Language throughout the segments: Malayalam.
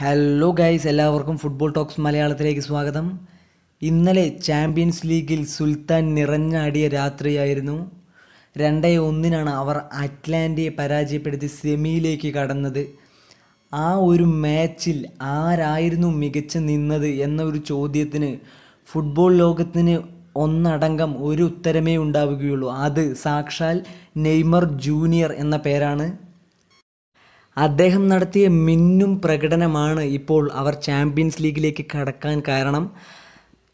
ഹലോ ഗൈസ് എല്ലാവർക്കും ഫുട്ബോൾ ടോക്സ് മലയാളത്തിലേക്ക് സ്വാഗതം. ഇന്നലെ ചാമ്പ്യൻസ് ലീഗിൽ സുൽത്താൻ നിറഞ്ഞാടിയ രാത്രിയായിരുന്നു. രണ്ടേ ഒന്നിനാണ് അവർ അറ്റ്ലാന്റയെ പരാജയപ്പെടുത്തി സെമിയിലേക്ക് കടന്നത്. ആ ഒരു മാച്ചിൽ ആരായിരുന്നു മികച്ച നിന്നത് എന്നൊരു ചോദ്യത്തിന് ഫുട്ബോൾ ലോകത്തിന് ഒന്നടങ്കം ഒരു ഉത്തരമേ ഉണ്ടാവുകയുള്ളൂ. അത് സാക്ഷാൽ നെയ്മർ ജൂനിയർ എന്ന പേരാണ്. അദ്ദേഹം നടത്തിയ മിന്നും പ്രകടനമാണ് ഇപ്പോൾ അവർ ചാമ്പ്യൻസ് ലീഗിലേക്ക് കടക്കാൻ കാരണം.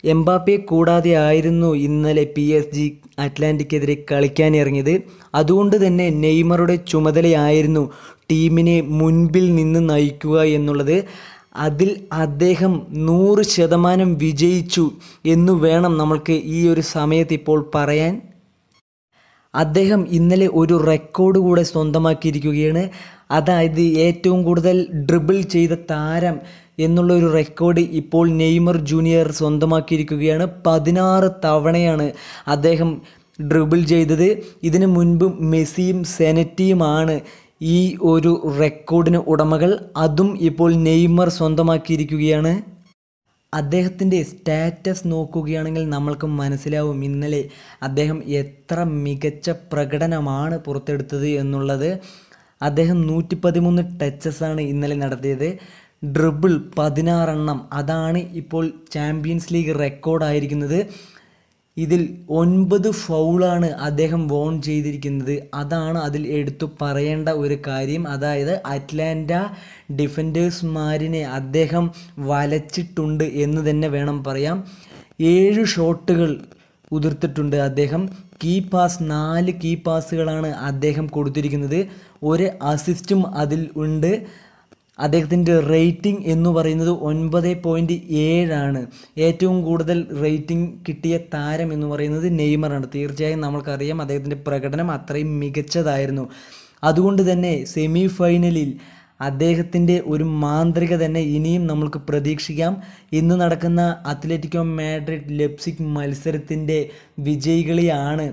എംബാപ്പയെ കൂടാതെ ആയിരുന്നു ഇന്നലെ പി എസ് ജി അറ്റ്ലാന്റിക്കെതിരെ കളിക്കാൻ ഇറങ്ങിയത് അതുകൊണ്ട് തന്നെ നെയ്മറുടെ ചുമതലയായിരുന്നു ടീമിനെ മുൻപിൽ നിന്ന് നയിക്കുക എന്നുള്ളത്. അതിൽ അദ്ദേഹം നൂറ് ശതമാനം വിജയിച്ചു എന്നു വേണം നമ്മൾക്ക് ഈ ഒരു സമയത്ത് ഇപ്പോൾ പറയാൻ. അദ്ദേഹം ഇന്നലെ ഒരു റെക്കോർഡ് കൂടെ സ്വന്തമാക്കിയിരിക്കുകയാണ്. അതായത് ഏറ്റവും കൂടുതൽ ഡ്രിബിൾ ചെയ്ത താരം എന്നുള്ള ഒരു റെക്കോർഡ് ഇപ്പോൾ നെയ്മർ ജൂനിയർ സ്വന്തമാക്കിയിരിക്കുകയാണ്. പതിനാറ് തവണയാണ് അദ്ദേഹം ഡ്രിബിൾ ചെയ്തത്. ഇതിനു മുൻപ് മെസ്സിയും സെനറ്റിയുമാണ് ഈ ഒരു റെക്കോർഡിന് ഉടമകൾ. അതും ഇപ്പോൾ നെയ്മർ സ്വന്തമാക്കിയിരിക്കുകയാണ്. അദ്ദേഹത്തിന്റെ സ്റ്റാറ്റസ് നോക്കുകയാണെങ്കിൽ നമ്മൾക്ക് മനസ്സിലാവും ഇന്നലെ അദ്ദേഹം എത്ര മികച്ച പ്രകടനമാണ് പുറത്തെടുത്തത് എന്നുള്ളത്. അദ്ദേഹം നൂറ്റി പതിമൂന്ന് ടച്ചസാണ് ഇന്നലെ നടത്തിയത്. ഡ്രിബിൾ പതിനാറെണ്ണം. അതാണ് ഇപ്പോൾ ചാമ്പ്യൻസ് ലീഗ് റെക്കോർഡായിരിക്കുന്നത് ഇതിൽ ഒൻപത് ഫൗളാണ് അദ്ദേഹം വോൺ ചെയ്തിരിക്കുന്നത്. അതാണ് അതിൽ എടുത്തു പറയേണ്ട ഒരു കാര്യം. അതായത് അറ്റ്ലാന്റ ഡിഫൻഡേഴ്സ്മാരിനെ അദ്ദേഹം വലച്ചിട്ടുണ്ട് എന്ന് തന്നെ വേണം പറയാം. ഏഴ് ഷോട്ടുകൾ ഉതിർത്തിട്ടുണ്ട് അദ്ദേഹം. കീ പാസ് നാല് കീ പാസുകളാണ് അദ്ദേഹം കൊടുത്തിരിക്കുന്നത്. ഒരു അസിസ്റ്റും അതിൽ ഉണ്ട്. അദ്ദേഹത്തിന്റെ റേറ്റിംഗ് എന്ന് പറയുന്നത് ഒൻപത് പോയിന്റ് ഏഴാണ്. ഏറ്റവും കൂടുതൽ റേറ്റിംഗ് കിട്ടിയ താരം എന്ന് പറയുന്നത് നെയ്മറാണ്. തീർച്ചയായും നമുക്കറിയാം അദ്ദേഹത്തിന്റെ പ്രകടനം അത്രയും മികച്ചതായിരുന്നു. അതുകൊണ്ട് തന്നെ സെമി ഫൈനലിൽ അദ്ദേഹത്തിന്റെ ഒരു മാന്ത്രിക തന്നെ ഇനിയും നമുക്ക് പ്രതീക്ഷിക്കാം. ഇന്ന് നടക്കുന്ന അത്ലറ്റിക്കോ മാഡ്രിഡ് ലെപ്സിക് മത്സരത്തിന്റെ വിജയികളെയാണ്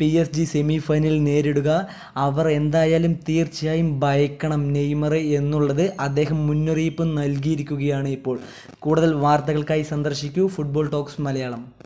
പി എസ് ജി സെമി ഫൈനലിൽ നേരിടുക. അവർ എന്തായാലും തീർച്ചയായും ഭയക്കണം നെയ്മറെ എന്നുള്ളത് അദ്ദേഹം മുന്നറിയിപ്പ് നൽകിയിരിക്കുകയാണ് ഇപ്പോൾ. കൂടുതൽ വാർത്തകൾക്കായി സന്ദർശിക്കൂ. Football Talks Malayalam.